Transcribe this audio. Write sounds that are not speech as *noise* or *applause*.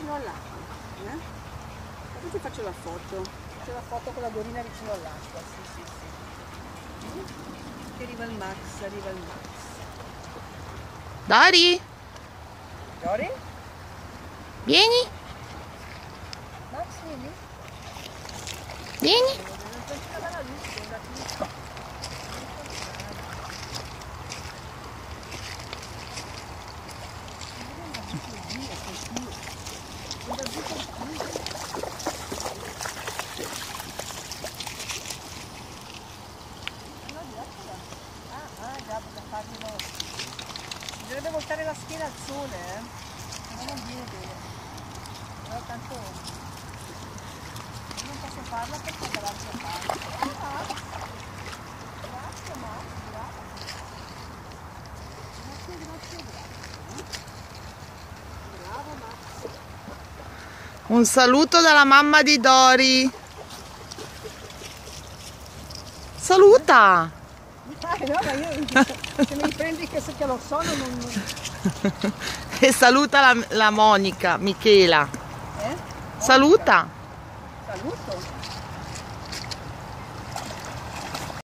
vicino all'acqua. Eh? Dopo ti faccio la foto. Faccio la foto con la gorina vicino all'acqua. Sì, sì, sì. Mm? Che arriva il Max, arriva il Max. Dori, Dori? vieni, Max, vieni. vieni dalla luce, da qui. Ah, ah, farglielo... Bisognerebbe voltare la schiena al sole, eh? No non viene bene. Però tanto... Non posso farla perché dall'altra parte. Ah, grazie, Max, grazie. Grazie, grazie, grazie. Un saluto dalla mamma di Dori. Saluta. Dai, no, ma io se mi prendi che se che lo sono non... *laughs* E saluta la, la Monica, Michela. Eh? Saluta. Saluto.